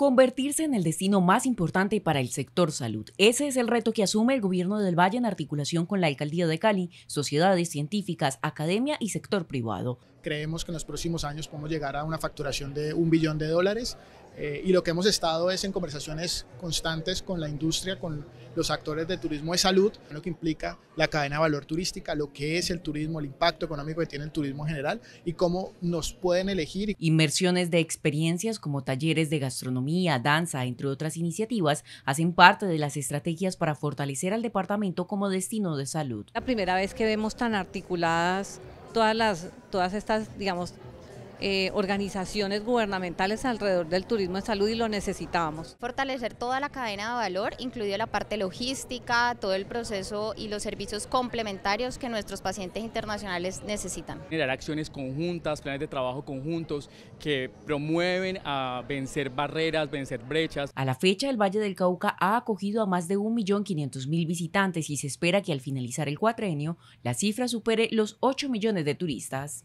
Convertirse en el destino más importante para el sector salud. Ese es el reto que asume el gobierno del Valle en articulación con la alcaldía de Cali, sociedades científicas, academia y sector privado. Creemos que en los próximos años podemos llegar a una facturación de un billón de dólares eh, y lo que hemos estado es en conversaciones constantes con la industria, con los actores de turismo de salud, lo que implica la cadena de valor turística, lo que es el turismo, el impacto económico que tiene el turismo en general y cómo nos pueden elegir. Inmersiones de experiencias como talleres de gastronomía, danza, entre otras iniciativas, hacen parte de las estrategias para fortalecer al departamento como destino de salud. La primera vez que vemos tan articuladas todas, las, todas estas, digamos, eh, organizaciones gubernamentales alrededor del turismo de salud y lo necesitábamos. Fortalecer toda la cadena de valor, incluido la parte logística, todo el proceso y los servicios complementarios que nuestros pacientes internacionales necesitan. Generar acciones conjuntas, planes de trabajo conjuntos que promueven a vencer barreras, vencer brechas. A la fecha, el Valle del Cauca ha acogido a más de 1.500.000 visitantes y se espera que al finalizar el cuatrenio la cifra supere los 8 millones de turistas.